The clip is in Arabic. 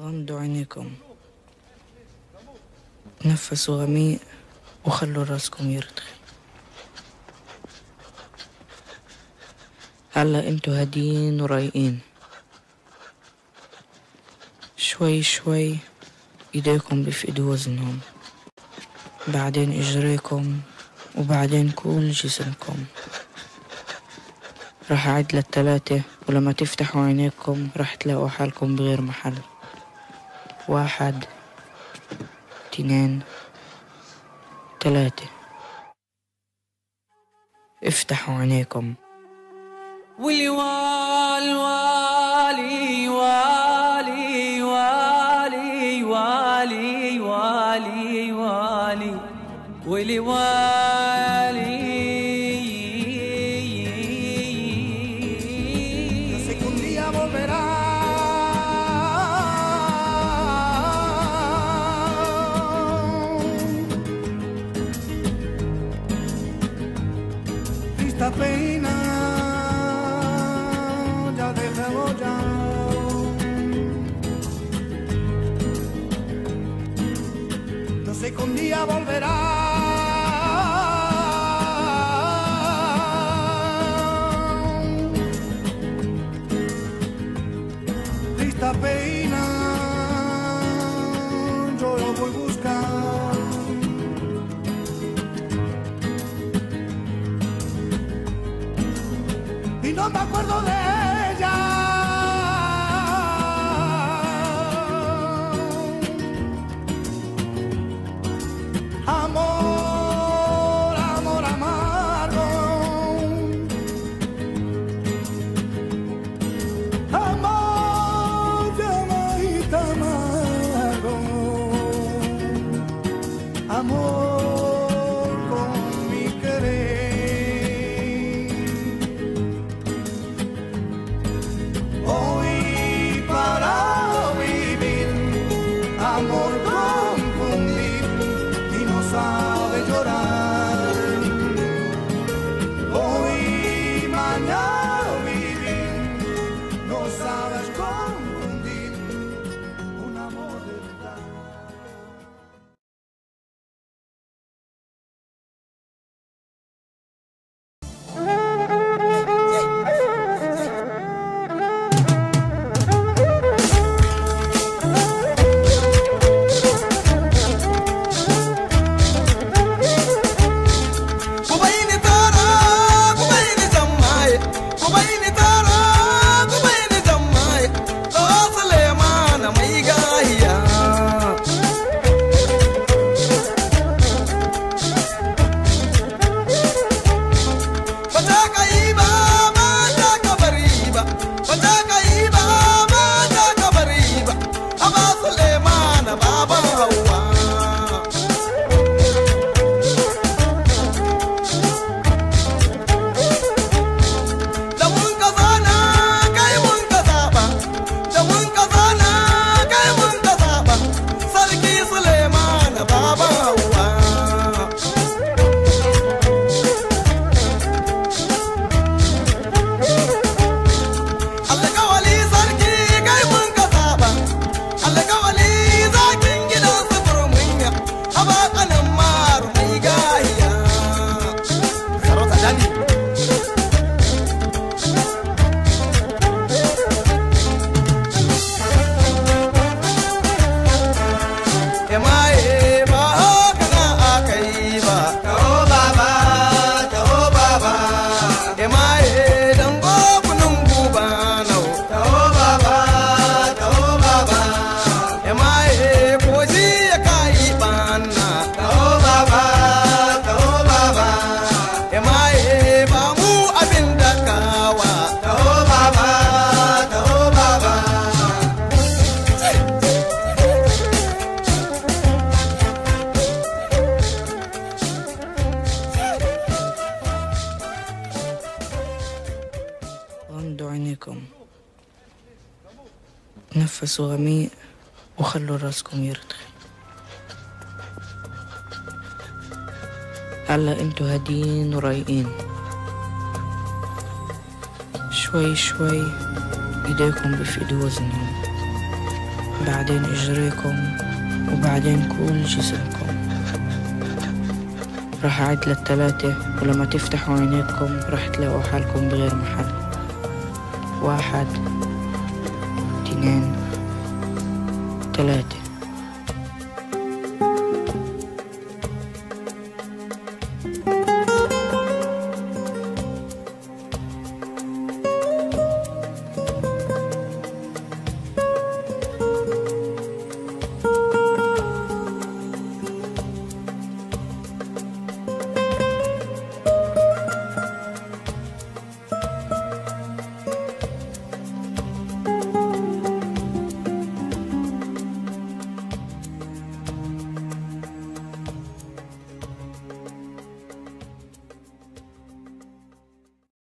غمضوا عينيكم. تنفسوا غميق وخلوا راسكم يرتخي. هلا أنتوا هاديين ورايقين. شوي شوي ايديكم بيفقدوا وزنهم. بعدين اجريكم وبعدين كل جسمكم. راح أعد للتلاتة ولما تفتحوا عينيكم راح تلاقوا حالكم بغير محل. واحد اتنين تلاتة افتحوا عينيكم. واللي وال والي والي والي والي والي والي. والي Esta pena ya dejemos ya. Yo sé que un día volverá. Esta pena yo lo voy a No me acuerdo de. غمضوا عينيكم تنفسوا غميق وخلوا راسكم يرتخي هلا أنتوا هاديين ورايقين. شوي شوي ايديكم بيفقدوا وزنهم بعدين اجريكم وبعدين كل جسمكم. راح أعد للتلاتة ولما تفتحوا عينيكم راح تلاقوا حالكم بغير محل. واحد اثنين تلاتة